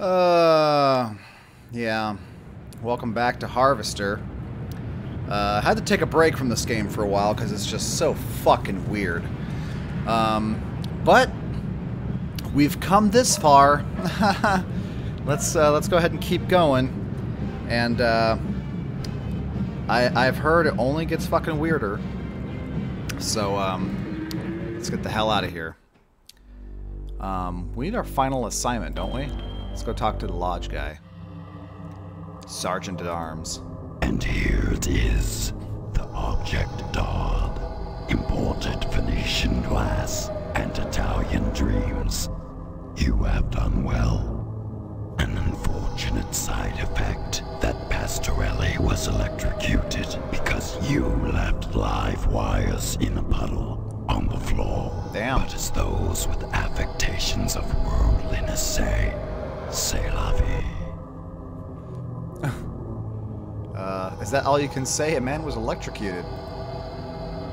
Uh, yeah. Welcome back to Harvester. Uh, had to take a break from this game for a while because it's just so fucking weird. Um, but we've come this far. let's uh, let's go ahead and keep going. And uh, I I've heard it only gets fucking weirder. So um, let's get the hell out of here. Um, we need our final assignment, don't we? Let's go talk to the lodge guy. Sergeant at Arms. And here it is, the objet d'art, imported Venetian glass and Italian dreams. You have done well. An unfortunate side effect that Pastorelli was electrocuted because you left live wires in a puddle on the floor. Damn. But as those with affectations of worldliness say, c'est la vie. Uh, is that all you can say? A man was electrocuted.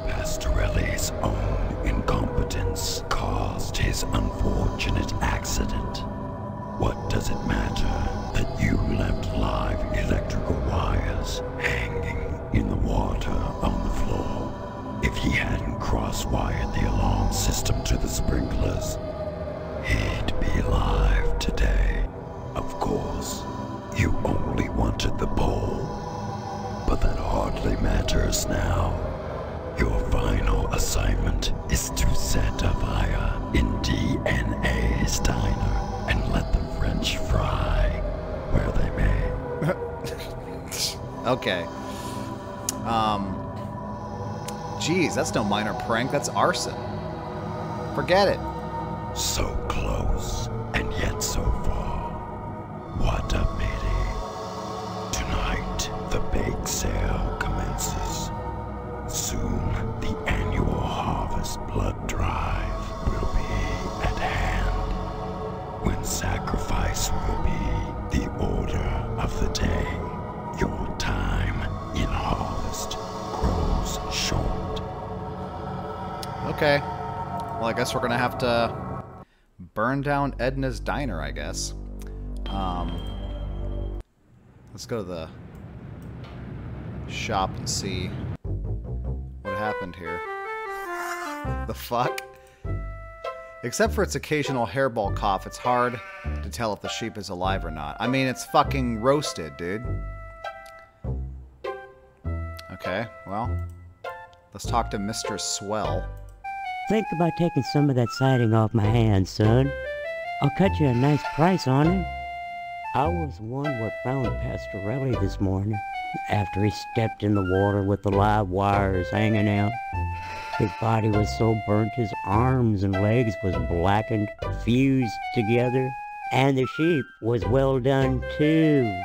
Pastorelli's own incompetence caused his unfortunate accident. What does it matter that's no minor prank. That's arson. Forget it. Burn down Edna's diner, I guess. Um. Let's go to the shop and see what happened here. The fuck? Except for its occasional hairball cough, it's hard to tell if the sheep is alive or not. I mean, it's fucking roasted, dude. Okay, well, let's talk to Mr. Swell. Think about taking some of that siding off my hands, son. I'll cut you a nice price on it. I was one what found Pastorelli this morning after he stepped in the water with the live wires hanging out. His body was so burnt his arms and legs was blackened, fused together, and the sheep was well done too.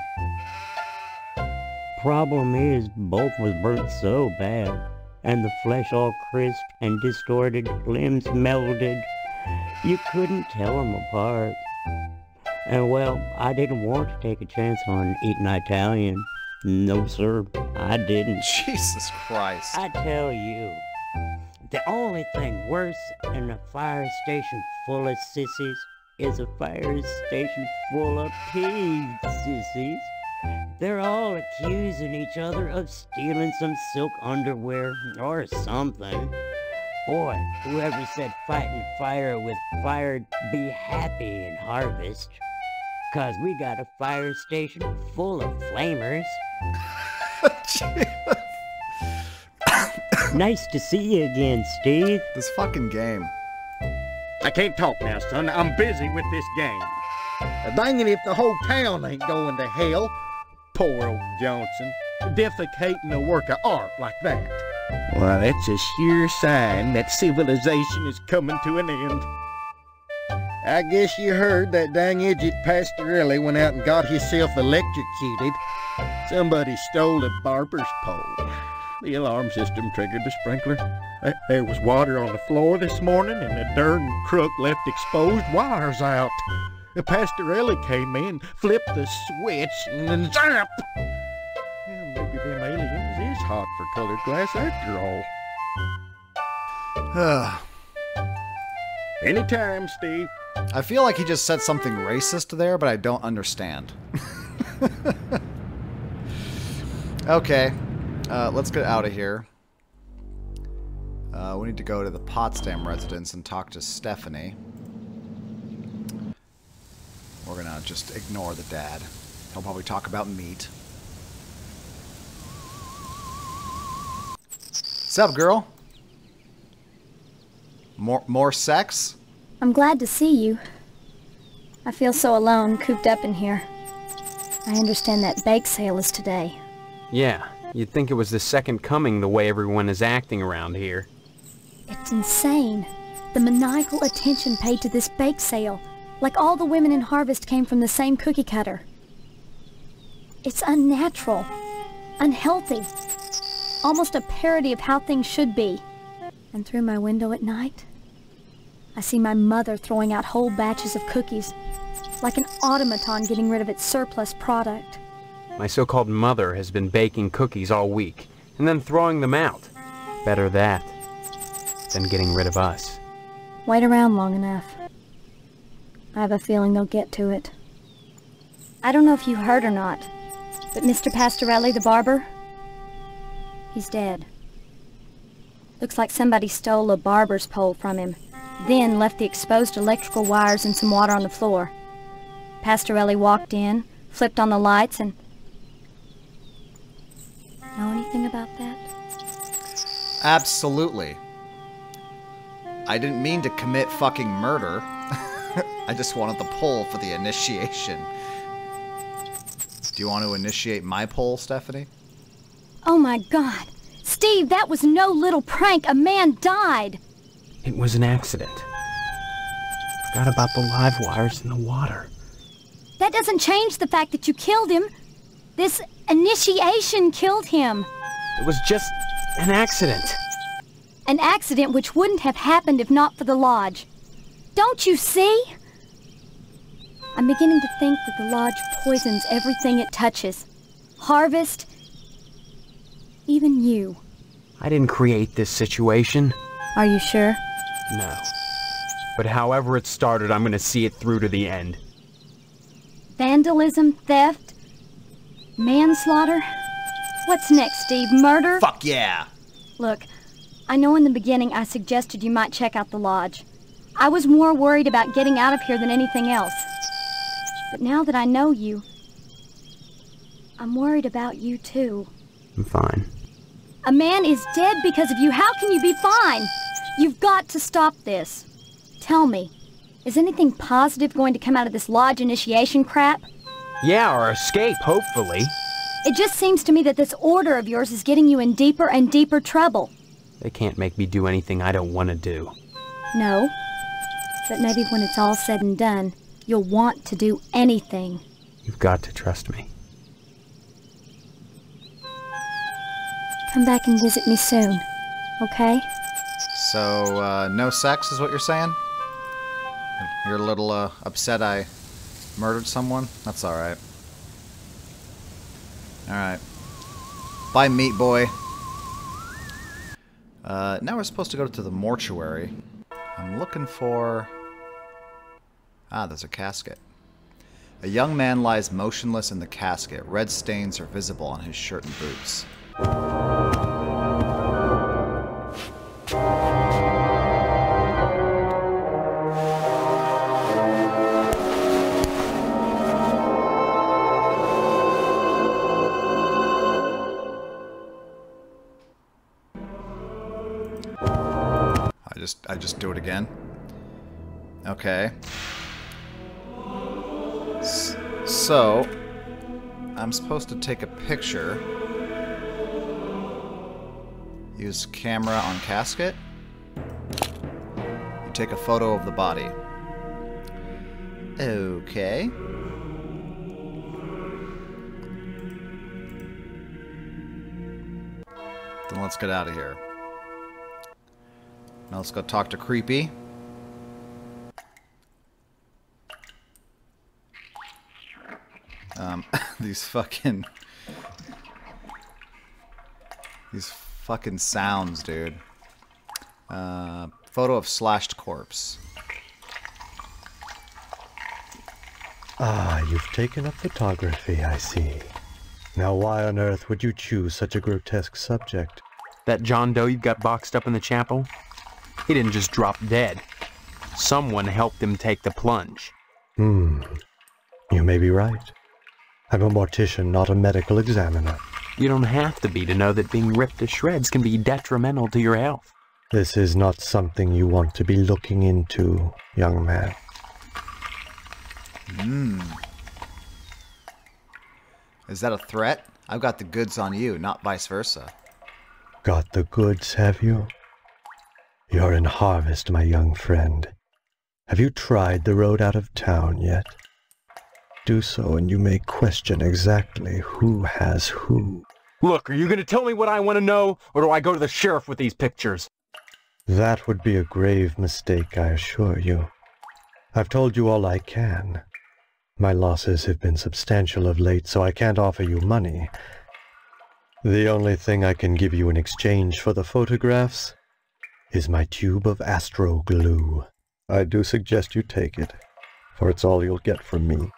Problem is, both was burnt so bad, and the flesh all crisp and distorted, limbs melded, you couldn't tell 'em apart. And well, I didn't want to take a chance on eating Italian. No, sir, I didn't. Jesus Christ. I tell you, the only thing worse than a fire station full of sissies is a fire station full of peeved sissies. They're all accusing each other of stealing some silk underwear or something. Boy, whoever said fighting fire with fire be happy in harvest. Cause we got a fire station full of flamers. nice to see you again, Steve. This fucking game. I can't talk now, son. I'm busy with this game. Dang it if the whole town ain't going to hell. Poor old Johnson. Defecating a work of art like that. Well, that's a sure sign that civilization is coming to an end. I guess you heard that dang idiot Pastorelli went out and got himself electrocuted. Somebody stole the barber's pole. The alarm system triggered the sprinkler. There was water on the floor this morning, and the darn crook left exposed wires out. The Pastorelli came in, flipped the switch, and then zap! Hot for colored glass after all. Ugh. Anytime, Steve. I feel like he just said something racist there, but I don't understand. okay, uh, let's get out of here. Uh, we need to go to the Potsdam residence and talk to Stephanie. We're gonna just ignore the dad. He'll probably talk about meat. Sup, girl? More more sex? I'm glad to see you. I feel so alone, cooped up in here. I understand that bake sale is today. Yeah, you'd think it was the second coming the way everyone is acting around here. It's insane. The maniacal attention paid to this bake sale. Like all the women in Harvest came from the same cookie cutter. It's unnatural. Unhealthy. Almost a parody of how things should be. And through my window at night, I see my mother throwing out whole batches of cookies, like an automaton getting rid of its surplus product. My so-called mother has been baking cookies all week, and then throwing them out. Better that than getting rid of us. Wait around long enough. I have a feeling they'll get to it. I don't know if you heard or not, but Mr. Pastorelli, the barber, he's dead. Looks like somebody stole a barber's pole from him, then left the exposed electrical wires and some water on the floor. Pastorelli walked in, flipped on the lights, and... Know anything about that? Absolutely. I didn't mean to commit fucking murder. I just wanted the pole for the initiation. Do you want to initiate my pole, Stephanie? Oh my god! Steve, that was no little prank! A man died! It was an accident. Forgot about the live wires in the water. That doesn't change the fact that you killed him. This initiation killed him. It was just an accident. An accident which wouldn't have happened if not for the lodge. Don't you see? I'm beginning to think that the lodge poisons everything it touches. Harvest, even you. I didn't create this situation. Are you sure? No. But however it started, I'm gonna see it through to the end. Vandalism, theft, manslaughter? What's next, Steve? Murder? Fuck yeah! Look, I know in the beginning I suggested you might check out the lodge. I was more worried about getting out of here than anything else. But now that I know you, I'm worried about you too. I'm fine. A man is dead because of you. How can you be fine? You've got to stop this. Tell me, is anything positive going to come out of this lodge initiation crap? Yeah, or escape, hopefully. It just seems to me that this order of yours is getting you in deeper and deeper trouble. They can't make me do anything I don't want to do. No. But maybe when it's all said and done, you'll want to do anything. You've got to trust me. Come back and visit me soon, okay? So, uh, no sex is what you're saying? You're a little uh, upset I murdered someone? That's alright. Alright. Bye, meat boy. Uh, now we're supposed to go to the mortuary. I'm looking for... Ah, there's a casket. A young man lies motionless in the casket. Red stains are visible on his shirt and boots. I just I just do it again. Okay. S- So, I'm supposed to take a picture. Use camera on casket. You take a photo of the body. Okay. Then let's get out of here. Now let's go talk to Creepy. Um, these fucking... These fucking sounds, dude. Uh, photo of slashed corpse. Ah, you've taken up photography, I see. Now why on earth would you choose such a grotesque subject? That John Doe you've got boxed up in the chapel? He didn't just drop dead. Someone helped him take the plunge. Hmm. You may be right. I'm a mortician, not a medical examiner. You don't have to be to know that being ripped to shreds can be detrimental to your health. This is not something you want to be looking into, young man. Hmm. Is that a threat? I've got the goods on you, not vice versa. Got the goods, have you? You're in harvest, my young friend. Have you tried the road out of town yet? Do so, and you may question exactly who has who. Look, are you going to tell me what I want to know, or do I go to the sheriff with these pictures? That would be a grave mistake, I assure you. I've told you all I can. My losses have been substantial of late, so I can't offer you money. The only thing I can give you in exchange for the photographs is my tube of astro glue. I do suggest you take it, for it's all you'll get from me.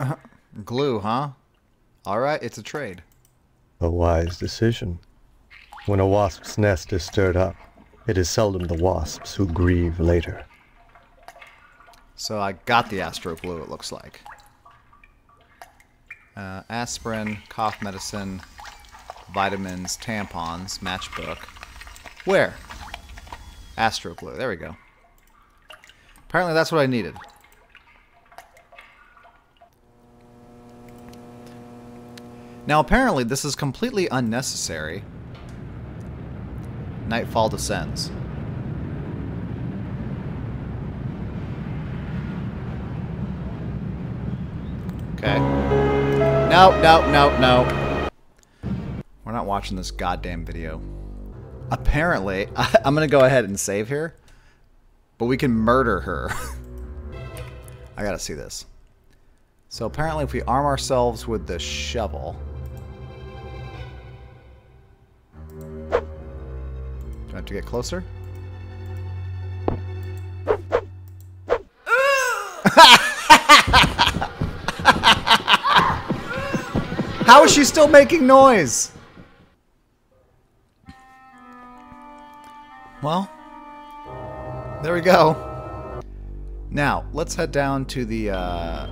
Uh, glue, huh? Alright, it's a trade. A wise decision. When a wasp's nest is stirred up, it is seldom the wasps who grieve later. So I got the Astro Glue, it looks like. Uh, aspirin, cough medicine, vitamins, tampons, matchbook. Where? Astro Glue, there we go. Apparently that's what I needed. Now apparently this is completely unnecessary. Nightfall descends. Okay. No, no, no, no. We're not watching this goddamn video. Apparently, I, am going to go ahead and save here. But we can murder her. I gotta see this. So apparently if we arm ourselves with the shovel... Do I have to get closer? How is she still making noise? We go. Now, let's head down to the uh,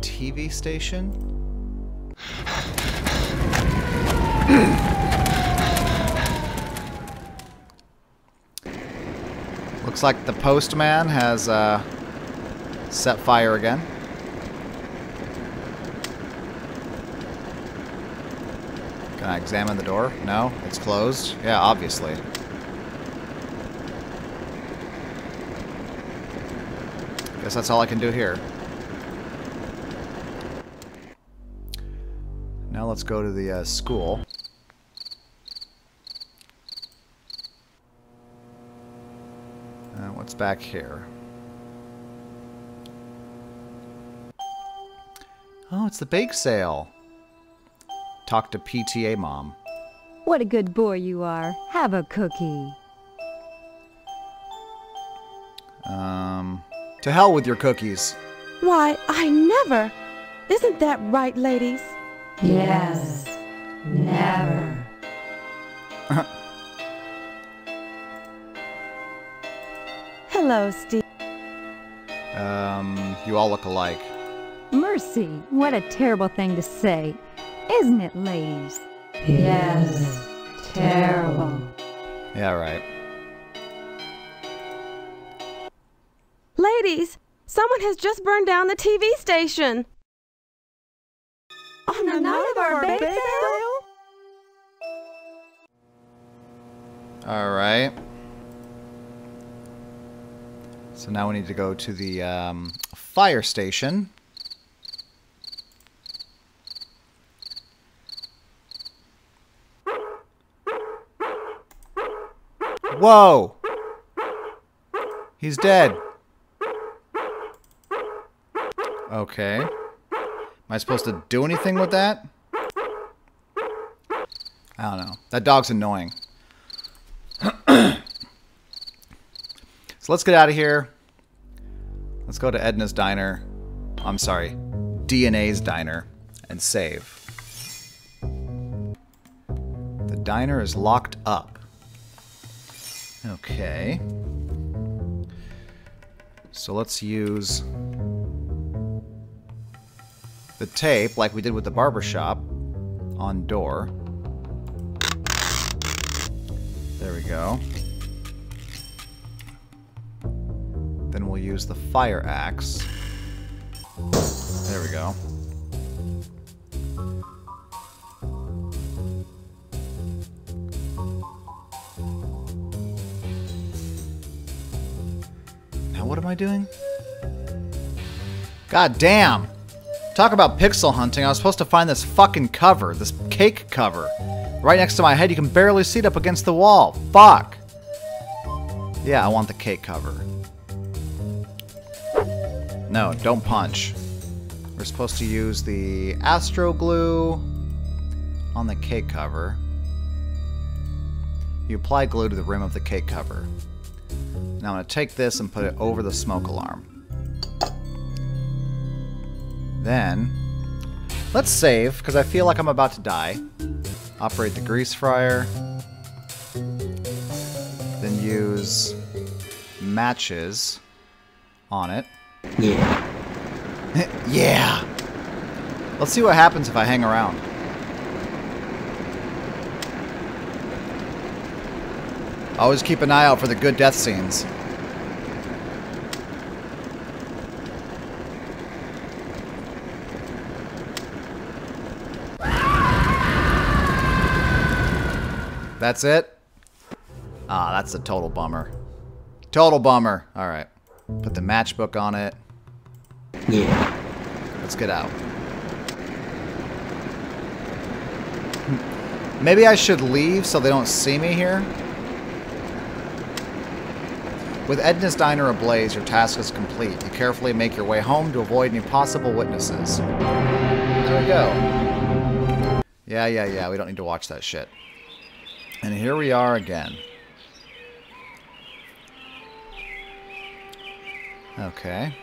TV station. Looks like the postman has uh, set fire again. Can I examine the door? No? It's closed? Yeah, obviously. Guess that's all I can do here. Now let's go to the uh, school. Uh, what's back here? Oh, it's the bake sale. Talk to PTA mom. What a good boy you are. Have a cookie. To hell with your cookies. Why, I never. Isn't that right, ladies? Yes. Never. Hello, Steve. Um, you all look alike. Mercy, what a terrible thing to say. Isn't it, ladies? Yes. Terrible. Yeah, right. Ladies, someone has just burned down the TV station. On the night of our bake sale? Alright. So now we need to go to the um, fire station. Whoa! He's dead. Okay. Am I supposed to do anything with that? I don't know. That dog's annoying. so let's get out of here. Let's go to Edna's Diner. I'm sorry, DNA's Diner and save. The diner is locked up. Okay. So let's use the tape, like we did with the barber shop, on door. There we go. Then we'll use the fire axe. There we go. Now what am I doing? God damn! Talk about pixel hunting, I was supposed to find this fucking cover, this cake cover. Right next to my head, you can barely see it up against the wall. Fuck! Yeah, I want the cake cover. No, don't punch. We're supposed to use the Astro Glue on the cake cover. You apply glue to the rim of the cake cover. Now I'm going to take this and put it over the smoke alarm. Then, let's save, because I feel like I'm about to die. Operate the grease fryer. Then use matches on it. Yeah. yeah! Let's see what happens if I hang around. Always keep an eye out for the good death scenes. That's it? Ah, that's a total bummer. Total bummer. Alright. Put the matchbook on it. Yeah. Let's get out. Maybe I should leave so they don't see me here? With Edna's Diner ablaze, your task is complete. You carefully make your way home to avoid any possible witnesses. There we go. Yeah, yeah, yeah, we don't need to watch that shit. And here we are again. Okay.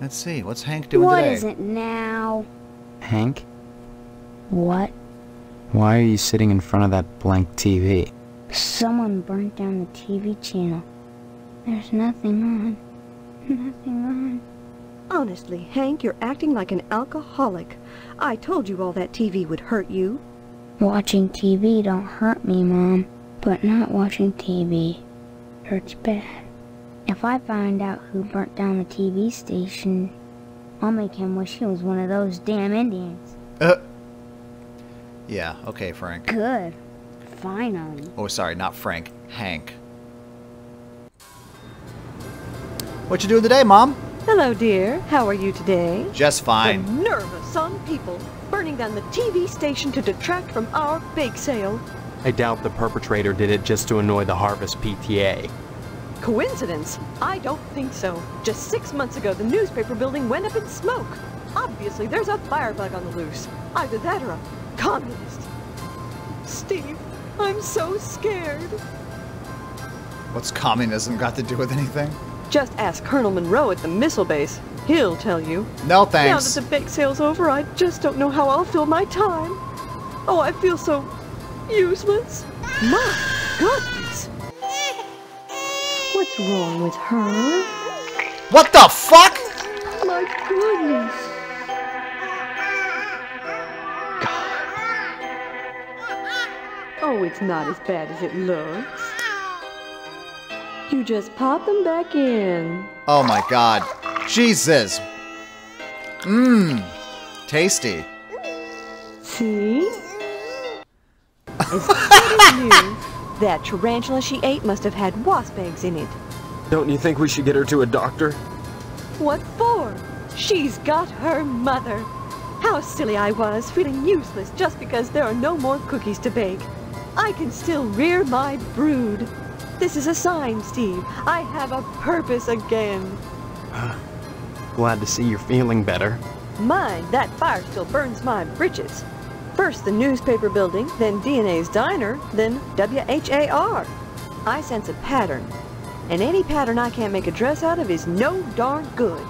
Let's see, what's Hank doing What today? is it now? Hank, What? why are you sitting in front of that blank TV? Someone burnt down the TV channel. There's nothing on. Nothing on. Honestly, Hank, you're acting like an alcoholic. I told you all that TV would hurt you. Watching TV don't hurt me, Mom. But not watching TV hurts bad. If I find out who burnt down the TV station, I'll make him wish he was one of those damn Indians. Uh, yeah, okay, Frank. Good. Finally. Oh, sorry, not Frank. Hank. What you doing today, Mom? Hello, dear. How are you today? Just fine. The nerve of some people burning down the TV station to detract from our bake sale. I doubt the perpetrator did it just to annoy the Harvest PTA. Coincidence? I don't think so. Just six months ago, the newspaper building went up in smoke. Obviously, there's a firebug on the loose. Either that or a communist. Steve, I'm so scared. What's communism got to do with anything? Just ask Colonel Monroe at the missile base. He'll tell you. No thanks. Now that the bake sale's over, I just don't know how I'll fill my time. Oh, I feel so useless. My goodness. What's wrong with her? What the fuck? My goodness. God. Oh, it's not as bad as it looks. You just pop them back in. Oh my god. Jesus. Mmm. Tasty. See? As good as new. That tarantula she ate must have had wasp eggs in it. Don't you think we should get her to a doctor? What for? She's got her mother. How silly I was, feeling useless just because there are no more cookies to bake. I can still rear my brood. This is a sign, Steve. I have a purpose again. Glad to see you're feeling better. Mind, that fire still burns my britches. First the newspaper building, then Edna's diner, then WHAR. I sense a pattern. And any pattern I can't make a dress out of is no darn good.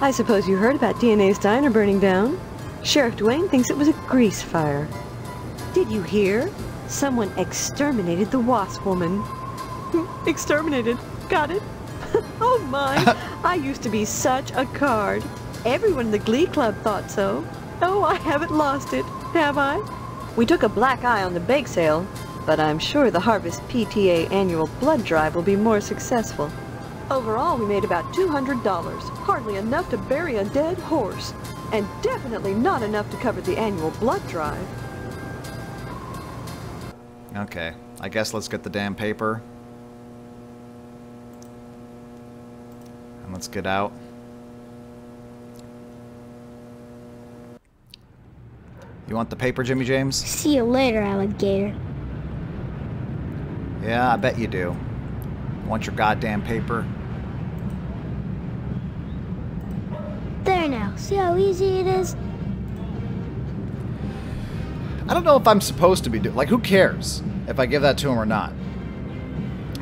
I suppose you heard about Edna's diner burning down? Sheriff Duane thinks it was a grease fire. Did you hear? Someone exterminated the wasp woman. Exterminated. Got it? oh my! I used to be such a card. Everyone in the Glee Club thought so. Oh, I haven't lost it, have I? We took a black eye on the bake sale, but I'm sure the Harvest PTA annual blood drive will be more successful. Overall, we made about $200, hardly enough to bury a dead horse, and definitely not enough to cover the annual blood drive. Okay, I guess let's get the damn paper. Let's get out. You want the paper, Jimmy James? See you later, alligator. Yeah, I bet you do. Want your goddamn paper? There now. See how easy it is? I don't know if I'm supposed to be doing... Like, who cares if I give that to him or not?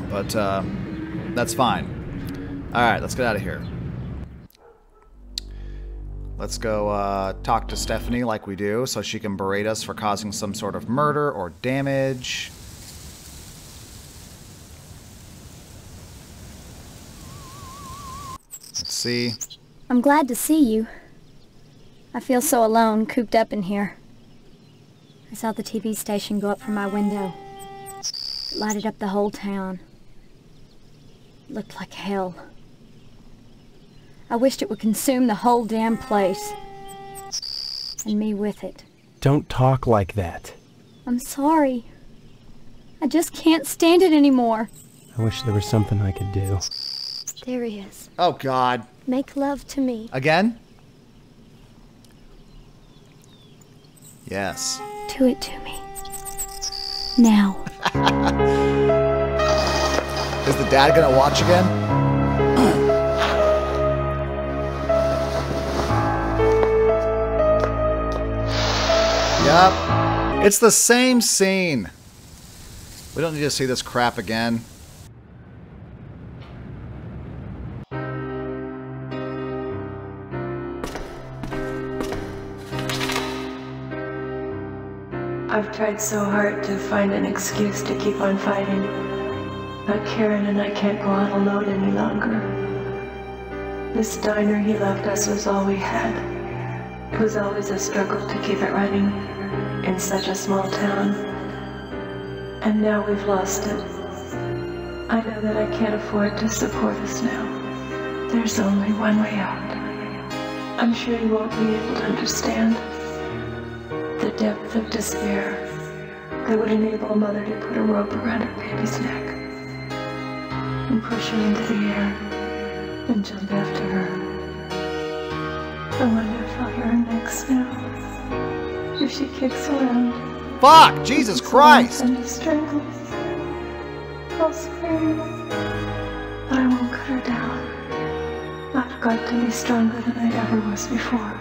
But, uh, that's fine. Alright, let's get out of here. Let's go uh, talk to Stephanie like we do so she can berate us for causing some sort of murder or damage. Let's see. I'm glad to see you. I feel so alone, cooped up in here. I saw the TV station go up from my window. It lighted up the whole town. It looked like hell. I wished it would consume the whole damn place. And me with it. Don't talk like that. I'm sorry. I just can't stand it anymore. I wish there was something I could do. There he is. Oh, God. Make love to me. Again? Yes. Do it to me. Now. Is the dad gonna watch again? It's the same scene. We don't need to see this crap again. I've tried so hard to find an excuse to keep on fighting. But Karen and I can't go out alone any longer. This diner he left us was all we had. It was always a struggle to keep it running in such a small town. And now we've lost it. I know that I can't afford to support us now. There's only one way out. I'm sure you won't be able to understand the depth of despair that would enable a mother to put a rope around her baby's neck and push her into the air and jump after her. I wonder if I'll hear her next now. If she kicks around. Fuck! Jesus Christ! And strangles. I'll scream. But I won't cut her down. I've got to be stronger than I ever was before.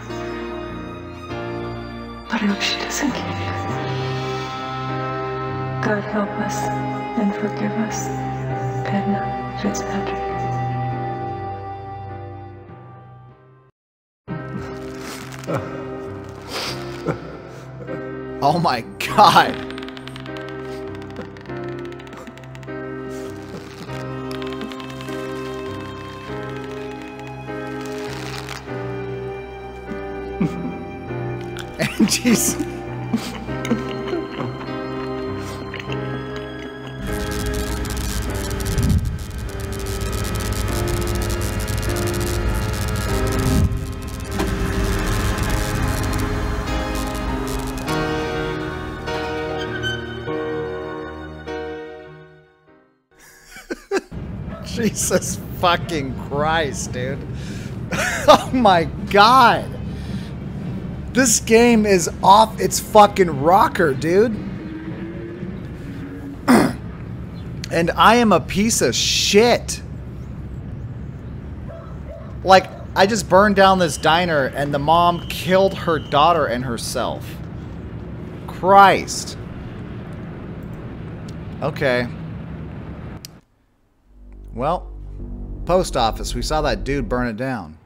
But I hope she doesn't it. God help us and forgive us, Edna Fitzpatrick. Oh my god! and she's... Jesus fucking Christ, dude. oh my god. This game is off its fucking rocker, dude. and I am a piece of shit. Like, I just burned down this diner and the mom killed her daughter and herself. Christ. Okay. Well, post office. We saw that dude burn it down.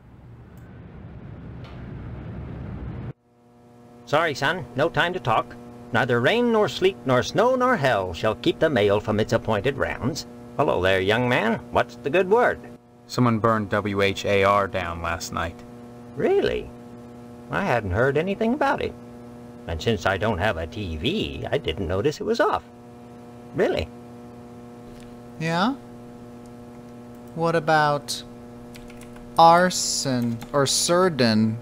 Sorry, son, no time to talk. Neither rain nor sleet nor snow nor hell shall keep the mail from its appointed rounds. Hello there, young man. What's the good word? Someone burned WHAR down last night. Really? I hadn't heard anything about it. And since I don't have a TV, I didn't notice it was off. Really? Yeah? What about arson or certain?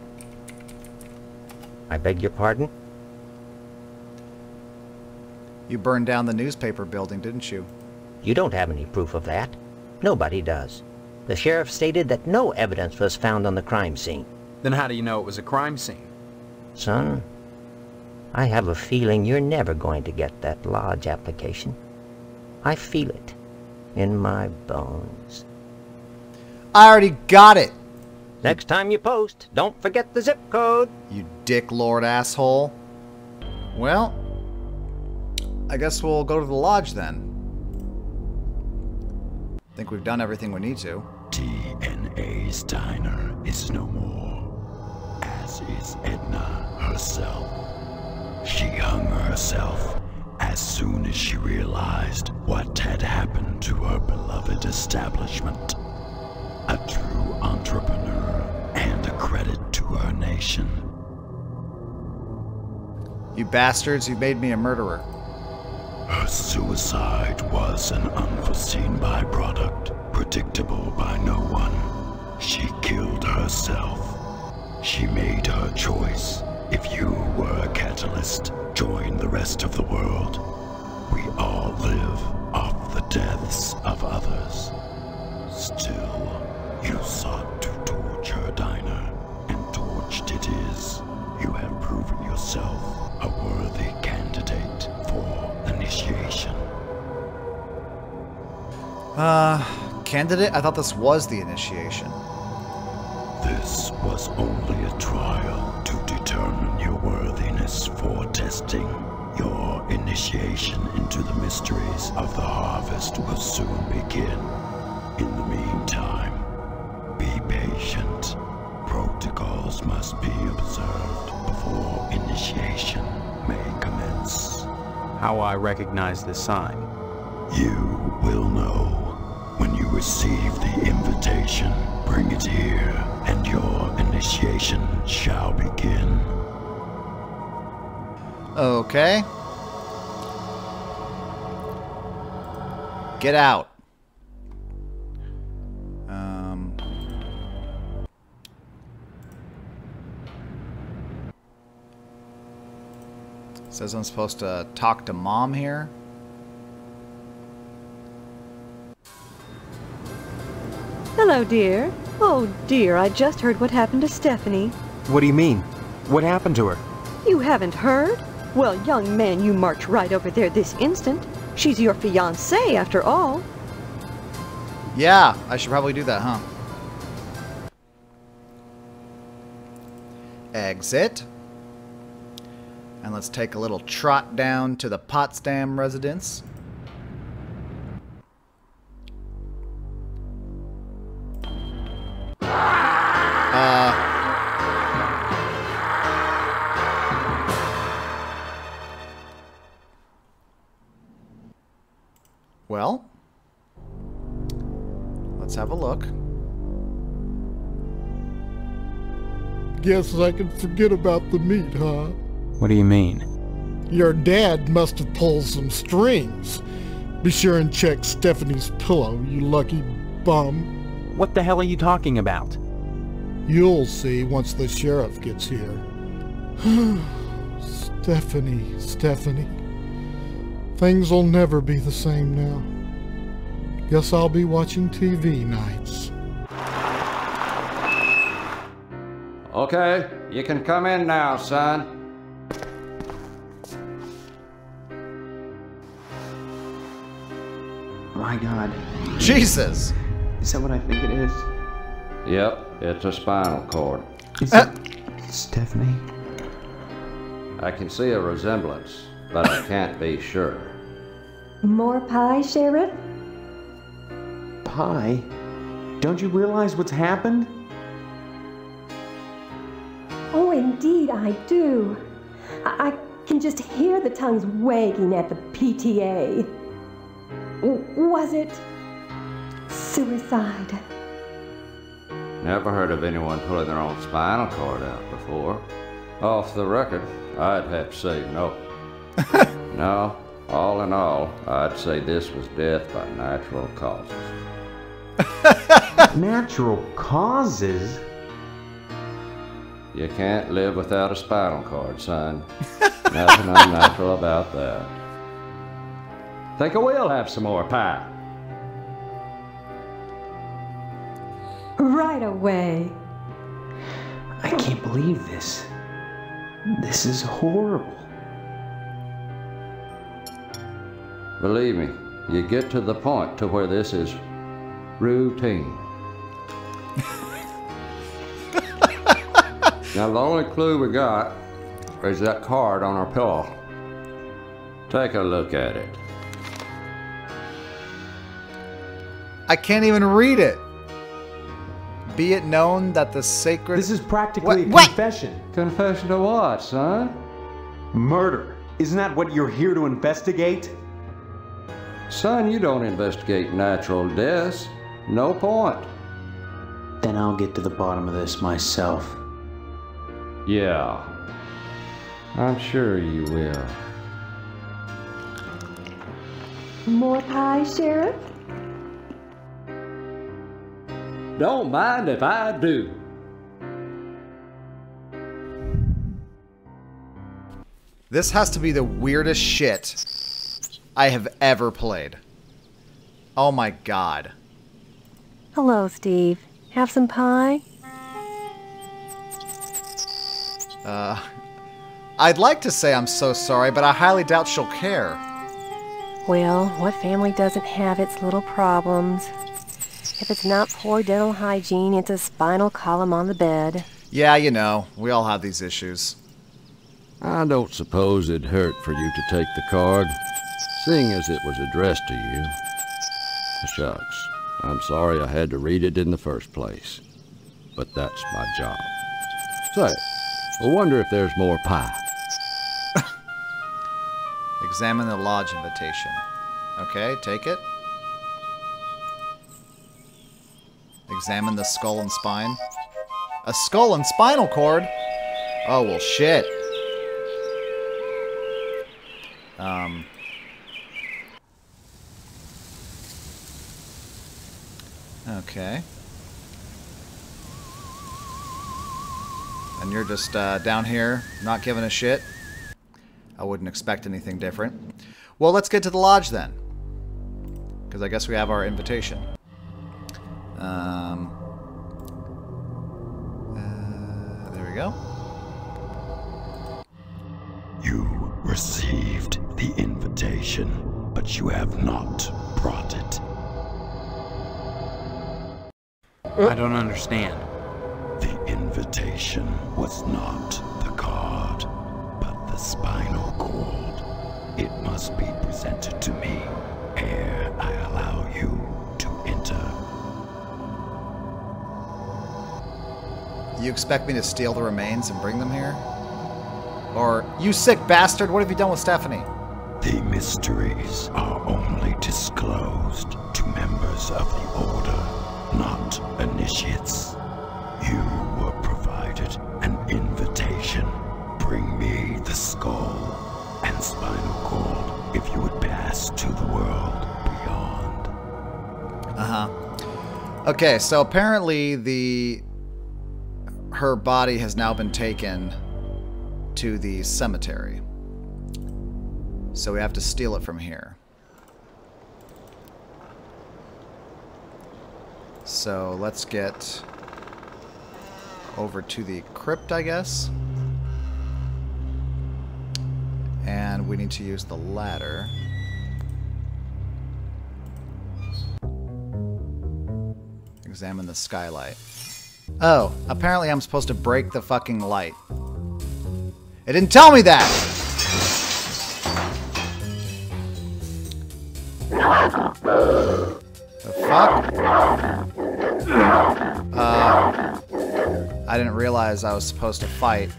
I beg your pardon? You burned down the newspaper building, didn't you? You don't have any proof of that. Nobody does. The sheriff stated that no evidence was found on the crime scene. Then how do you know it was a crime scene? Son, I have a feeling you're never going to get that lodge application. I feel it in my bones. I already got it. Next time you post, don't forget the zip code. You dick lord asshole. Well, I guess we'll go to the lodge then. I Think we've done everything we need to. Edna's diner is no more, as is Edna herself. She hung herself as soon as she realized what had happened to her beloved establishment. A true entrepreneur and a credit to her nation. You bastards, you made me a murderer. Her suicide was an unforeseen byproduct, predictable by no one. She killed herself. She made her choice. If you were a catalyst, join the rest of the world. We all live off the deaths of others. Still, you sought to torture diner, and torched it is. You have proven yourself a worthy candidate for initiation. Uh, candidate? I thought this was the initiation. This was only a trial to determine your worthiness for testing. Your initiation into the mysteries of the harvest will soon begin. In the meantime, patient. Protocols must be observed before initiation may commence. How I recognize this sign? You will know when you receive the invitation. Bring it here, and your initiation shall begin. Okay. Get out. Says I'm supposed to talk to mom here. Hello, dear. Oh, dear, I just heard what happened to Stephanie. What do you mean? What happened to her? You haven't heard? Well, young man, you march right over there this instant. She's your fiancée, after all. Yeah, I should probably do that, huh? Exit. And let's take a little trot down to the Potsdam residence. Uh... Well, let's have a look. Guess I can forget about the meat, huh? What do you mean? Your dad must have pulled some strings. Be sure and check Stephanie's pillow, you lucky bum. What the hell are you talking about? You'll see once the sheriff gets here. Stephanie, Stephanie. Things will never be the same now. Guess I'll be watching TV nights. Okay, you can come in now, son. My god. Jesus! Is that what I think it is? Yep, it's a spinal cord. Is uh, it Stephanie? I can see a resemblance, but I can't be sure. More pie, Sheriff? Pie? Don't you realize what's happened? Oh, indeed I do. I, I can just hear the tongues wagging at the PTA. W- was it suicide? Never heard of anyone pulling their own spinal cord out before. Off the record, I'd have to say no. no, all in all, I'd say this was death by natural causes. Natural causes? You can't live without a spinal cord, son. Nothing unnatural about that. Think I will have some more pie. Right away. I can't believe this. This is horrible. Believe me, you get to the point to where this is routine. now the only clue we got is that card on our pillow. Take a look at it. I can't even read it. Be it known that the sacred. This is practically What- a confession. Confession to what, son? Murder. Isn't that what you're here to investigate? Son, you don't investigate natural deaths. No point. Then I'll get to the bottom of this myself. Yeah. I'm sure you will. More pie, Sheriff? Don't mind if I do. This has to be the weirdest shit I have ever played. Oh my god. Hello, Steve. Have some pie? Uh, I'd like to say I'm so sorry, but I highly doubt she'll care. Well, what family doesn't have its little problems? If it's not poor dental hygiene, it's a spinal column on the bed. Yeah, you know, we all have these issues. I don't suppose it'd hurt for you to take the card, seeing as it was addressed to you. Shucks, I'm sorry I had to read it in the first place, but that's my job. Say, I wonder if there's more pie. Examine the lodge invitation. Okay, take it. Examine the skull and spine. A skull and spinal cord? Oh, well, shit. Um. Okay. And you're just uh, down here, not giving a shit? I wouldn't expect anything different. Well, let's get to the lodge then. Because I guess we have our invitation. Um, uh, there we go. You received the invitation, but you have not brought it. I don't understand. The invitation was not the card, but the spinal cord. It must be presented to me ere I allow you to enter. You expect me to steal the remains and bring them here? Or, you sick bastard, what have you done with Stephanie? The mysteries are only disclosed to members of the Order, not initiates. You were provided an invitation. Bring me the skull and spinal cord if you would pass to the world beyond. Uh huh. Okay, so apparently the her body has now been taken to the cemetery. So we have to steal it from here. So let's get over to the crypt, I guess. And we need to use the ladder. Examine the skylight. Oh, apparently I'm supposed to break the fucking light. It didn't tell me that! The fuck? Uh, I didn't realize I was supposed to fight.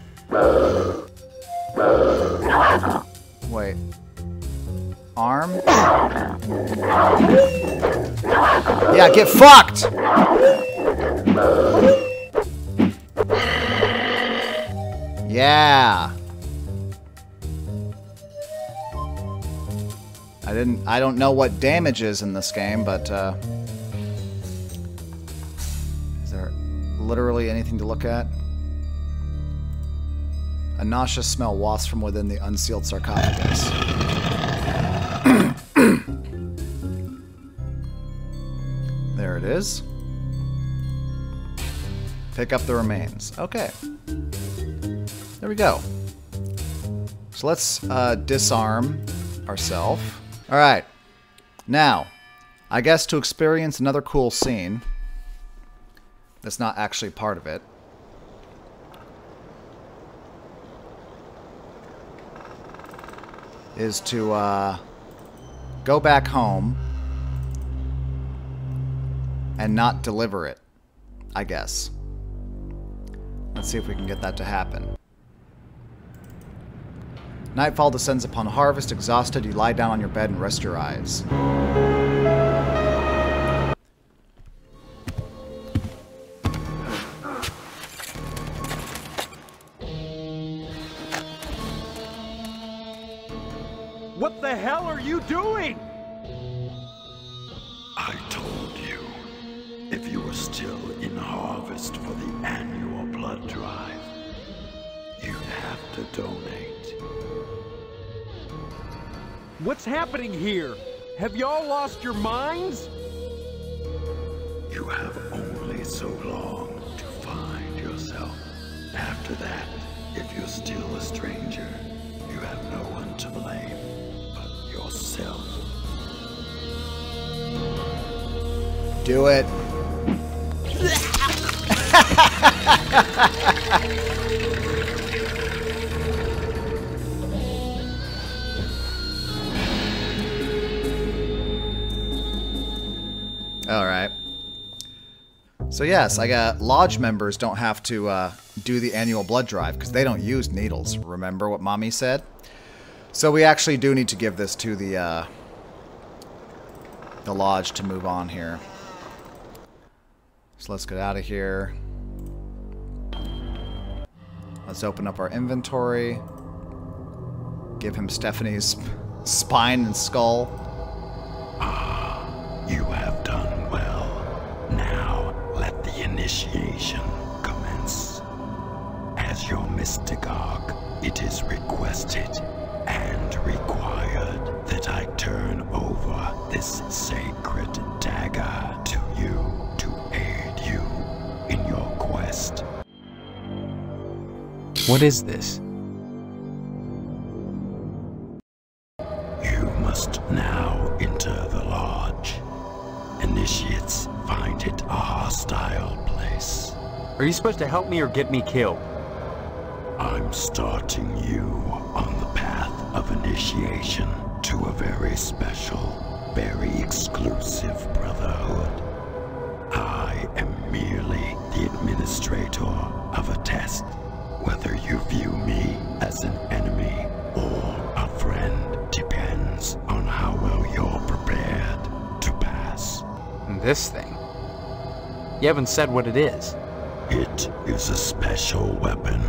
Wait. Arm? Yeah, get fucked! Yeah. I didn't I don't know what damage is in this game, but uh Is there literally anything to look at? A nauseous smell wafts from within the unsealed sarcophagus. there it is. Pick up the remains. Okay. There we go. So let's uh, disarm ourselves. All right. Now, I guess to experience another cool scene that's not actually part of it. Is to uh, go back home and not deliver it, I guess. Let's see if we can get that to happen. Nightfall descends upon Harvest. Exhausted, you lie down on your bed and rest your eyes. What the hell are you doing? I told you, if you were still in Harvest for the annual blood drive, you'd have to donate. What's happening here? Have y'all lost your minds? You have only so long to find yourself. After that, if you're still a stranger, you have no one to blame but yourself. Do it. So yes, I got lodge members don't have to uh, do the annual blood drive because they don't use needles. Remember what mommy said? So we actually do need to give this to the uh, the lodge to move on here. So let's get out of here. Let's open up our inventory. Give him Stephanie's spine and skull. What is this? You must now enter the lodge. Initiates find it a hostile place. Are you supposed to help me or get me killed? I'm starting you on the path of initiation to a very special, very exclusive brotherhood. I am merely the administrator of a test. Whether you view me as an enemy or a friend depends on how well you're prepared to pass. This thing? You haven't said what it is. It is a special weapon.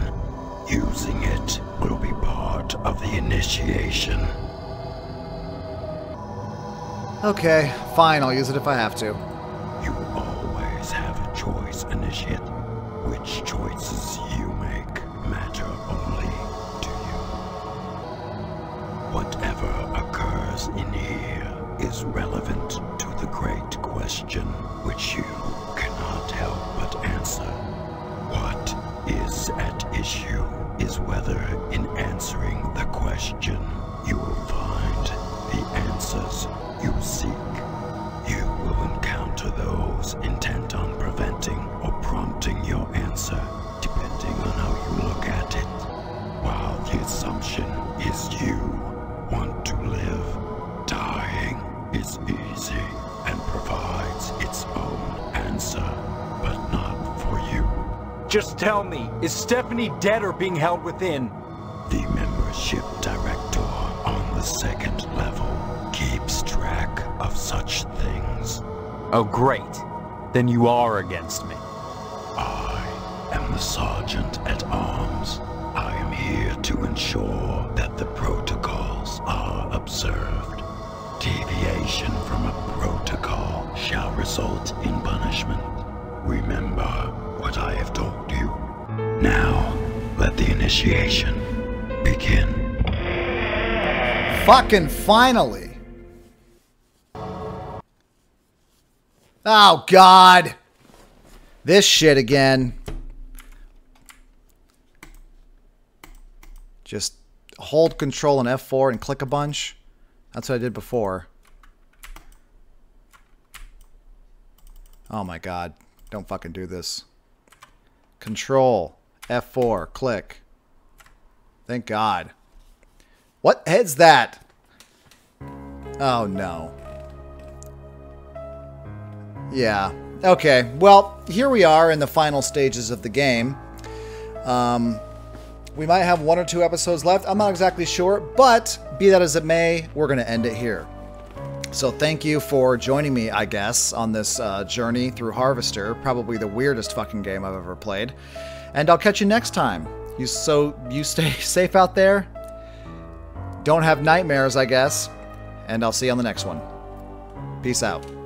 Using it will be part of the initiation. Okay, fine, I'll use it if I have to. You always have a choice, Initiate. Which choices you make matter only to you. Whatever occurs in here is relevant to the great question which you cannot help but answer. What is at issue is whether in answering the question you will find the answers you seek. You will encounter those intent on preventing or prompting your answer, depending on how you look at it. While the assumption is you want to live, dying is easy and provides its own answer, but not for you. Just tell me, is Stephanie dead or being held within? The membership director on the second level keeps track of such things. Oh, great. Then you are against me. The Sergeant at Arms. I am here to ensure that the protocols are observed. Deviation from a protocol shall result in punishment. Remember what I have told you. Now, let the initiation begin. Fucking finally. Oh, God. This shit again. Just hold control and F4 and click a bunch. That's what I did before. Oh my god. Don't fucking do this. Control. F4. Click. Thank god. What head's that? Oh no. Yeah. Okay. Well, here we are in the final stages of the game. Um, we might have one or two episodes left. I'm not exactly sure, but be that as it may, we're going to end it here. So thank you for joining me, I guess, on this uh, journey through Harvester. Probably the weirdest fucking game I've ever played. And I'll catch you next time. You so you stay safe out there. Don't have nightmares, I guess. And I'll see you on the next one. Peace out.